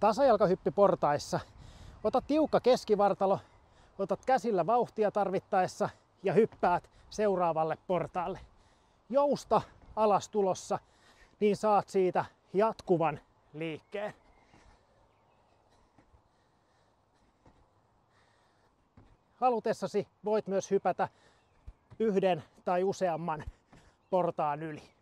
Tasajalkahyppyportaissa. Ota tiukka keskivartalo, otat käsillä vauhtia tarvittaessa ja hyppäät seuraavalle portaalle. Jousta alas tulossa, niin saat siitä jatkuvan liikkeen. Halutessasi voit myös hypätä yhden tai useamman portaan yli.